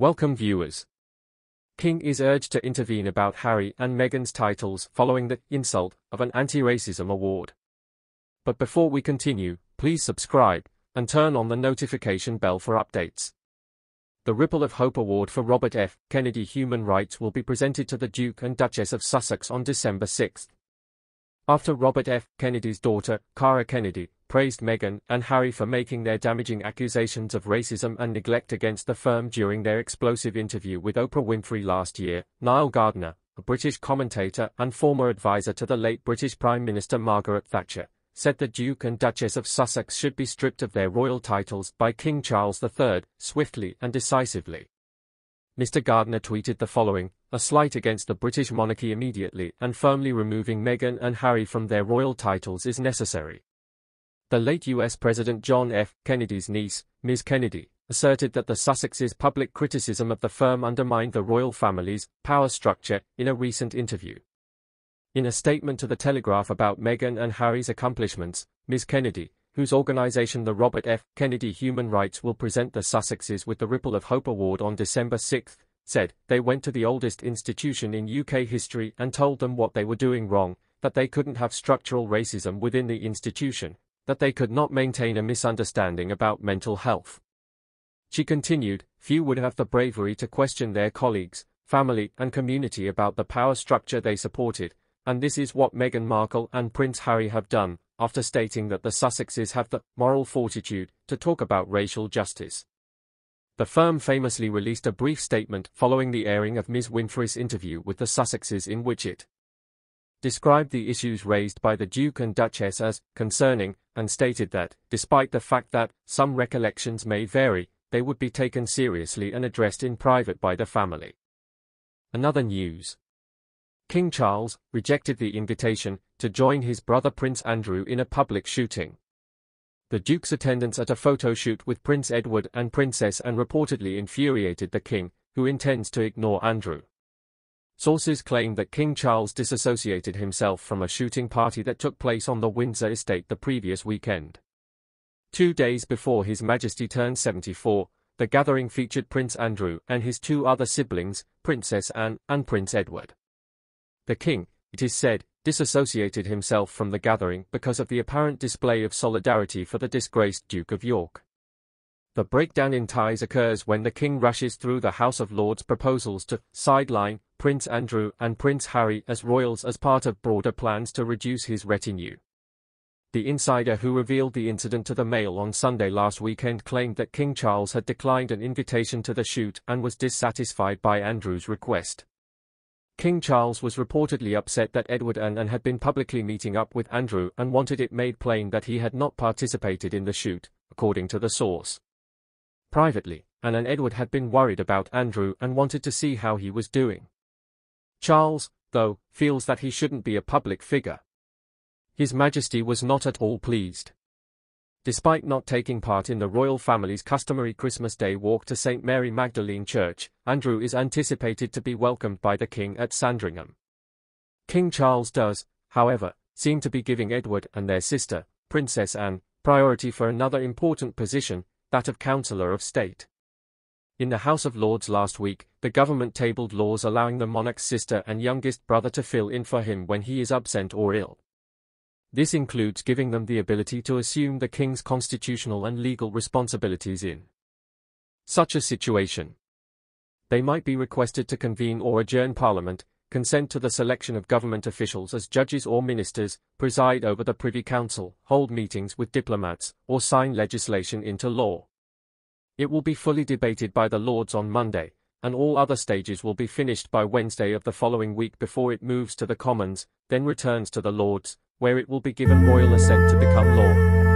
Welcome viewers. King is urged to intervene about Harry and Meghan's titles following the insult of an anti-racism award. But before we continue, please subscribe and turn on the notification bell for updates. The Ripple of Hope Award for Robert F. Kennedy Human Rights will be presented to the Duke and Duchess of Sussex on December 6. After Robert F. Kennedy's daughter, Kara Kennedy, praised Meghan and Harry for making their damaging accusations of racism and neglect against the firm during their explosive interview with Oprah Winfrey last year, Nile Gardiner, a British commentator and former advisor to the late British Prime Minister Margaret Thatcher, said the Duke and Duchess of Sussex should be stripped of their royal titles by King Charles III, swiftly and decisively. Mr. Gardiner tweeted the following, a slight against the British monarchy immediately and firmly removing Meghan and Harry from their royal titles is necessary. The late U.S. President John F. Kennedy's niece, Ms. Kennedy, asserted that the Sussexes' public criticism of the firm undermined the royal family's power structure in a recent interview. In a statement to the Telegraph about Meghan and Harry's accomplishments, Ms. Kennedy, whose organization the Robert F. Kennedy Human Rights will present the Sussexes with the Ripple of Hope Award on December 6, said, they went to the oldest institution in UK history and told them what they were doing wrong, that they couldn't have structural racism within the institution, that they could not maintain a misunderstanding about mental health. She continued, few would have the bravery to question their colleagues, family and community about the power structure they supported, and this is what Meghan Markle and Prince Harry have done, after stating that the Sussexes have the moral fortitude to talk about racial justice. The firm famously released a brief statement following the airing of Ms. Winfrey's interview with the Sussexes in which it described the issues raised by the Duke and Duchess as concerning, and stated that, despite the fact that some recollections may vary, they would be taken seriously and addressed in private by the family. Another news. King Charles rejected the invitation to join his brother Prince Andrew in a public shooting. The Duke's attendance at a photo shoot with Prince Edward and Princess Anne reportedly infuriated the King, who intends to ignore Andrew. Sources claim that King Charles disassociated himself from a shooting party that took place on the Windsor estate the previous weekend. Two days before His Majesty turned 74, the gathering featured Prince Andrew and his two other siblings, Princess Anne and Prince Edward. The king, it is said, disassociated himself from the gathering because of the apparent display of solidarity for the disgraced Duke of York. The breakdown in ties occurs when the king rushes through the House of Lords proposals to sideline Prince Andrew and Prince Harry as royals as part of broader plans to reduce his retinue. The insider who revealed the incident to the Mail on Sunday last weekend claimed that King Charles had declined an invitation to the shoot and was dissatisfied by Andrew's request. King Charles was reportedly upset that Edward and Anne had been publicly meeting up with Andrew and wanted it made plain that he had not participated in the shoot, according to the source. Privately, Anne and Edward had been worried about Andrew and wanted to see how he was doing. Charles, though, feels that he shouldn't be a public figure. His Majesty was not at all pleased. Despite not taking part in the royal family's customary Christmas Day walk to St. Mary Magdalene Church, Andrew is anticipated to be welcomed by the King at Sandringham. King Charles does, however, seem to be giving Edward and their sister, Princess Anne, priority for another important position, that of Councillor of State. In the House of Lords last week, the government tabled laws allowing the monarch's sister and youngest brother to fill in for him when he is absent or ill. This includes giving them the ability to assume the king's constitutional and legal responsibilities in such a situation. They might be requested to convene or adjourn parliament, consent to the selection of government officials as judges or ministers, preside over the Privy Council, hold meetings with diplomats, or sign legislation into law. It will be fully debated by the Lords on Monday, and all other stages will be finished by Wednesday of the following week before it moves to the Commons, then returns to the Lords, where it will be given royal assent to become law.